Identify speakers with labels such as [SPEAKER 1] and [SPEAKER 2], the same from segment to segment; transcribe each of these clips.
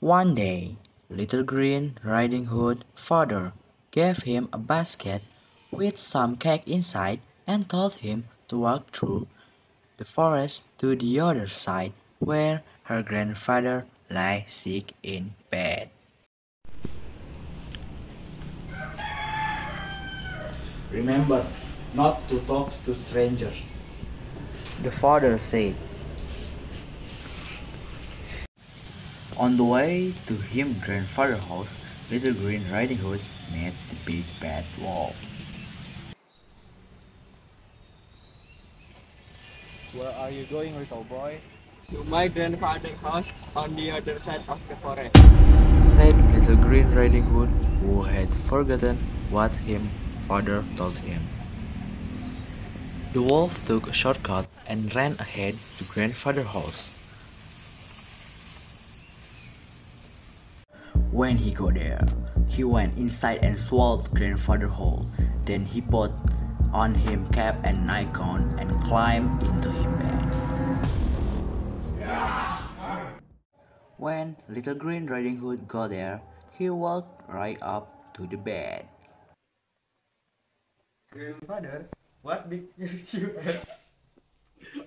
[SPEAKER 1] One day, Little Green Riding Hood's father gave him a basket with some cake inside and told him to walk through the forest to the other side where her grandfather lay sick in bed.
[SPEAKER 2] Remember not to talk to strangers.
[SPEAKER 1] The father said. On the way to him grandfather's house, Little Green Riding Hood met the big bad wolf.
[SPEAKER 3] Where are you going, little boy?
[SPEAKER 4] To my grandfather's house on the other side of the forest.
[SPEAKER 1] Said Little Green Riding Hood, who had forgotten what his father told him. The wolf took a shortcut and ran ahead to grandfather's house. When he got there, he went inside and swallowed grandfather whole. Then he put on him cap and nightgown and climbed into his bed. When Little Green Riding Hood got there, he walked right up to the bed.
[SPEAKER 4] Grandfather, what big ears you have?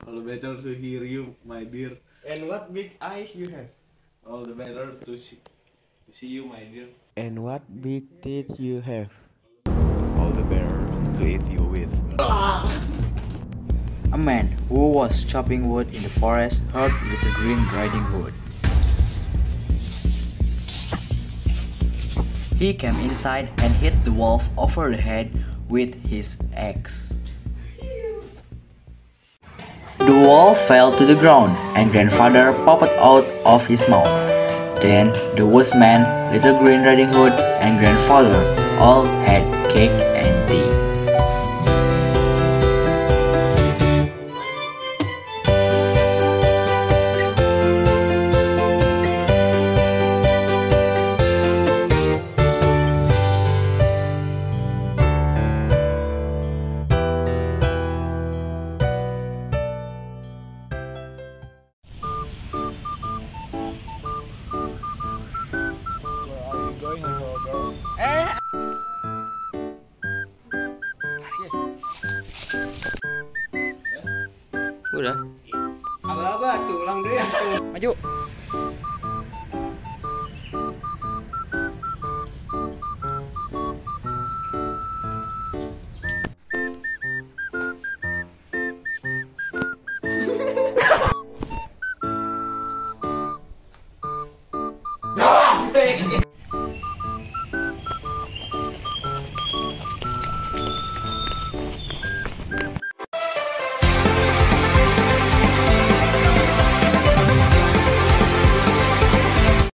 [SPEAKER 5] All the better to hear you, my dear.
[SPEAKER 4] And what big eyes you have?
[SPEAKER 5] All the better to see, to see you, my dear.
[SPEAKER 6] And what big teeth you have?
[SPEAKER 5] All the better to eat you with. Ah.
[SPEAKER 1] A man who was chopping wood in the forest heard Little Green Riding Hood. He came inside and hit the wolf over the head with his axe. The wolf fell to the ground and grandfather popped out of his mouth. Then the woodsman, Little Green Riding Hood, and grandfather all had cake and
[SPEAKER 3] Eh.
[SPEAKER 1] Udah.
[SPEAKER 4] Abah-abah tulang deh
[SPEAKER 1] Maju.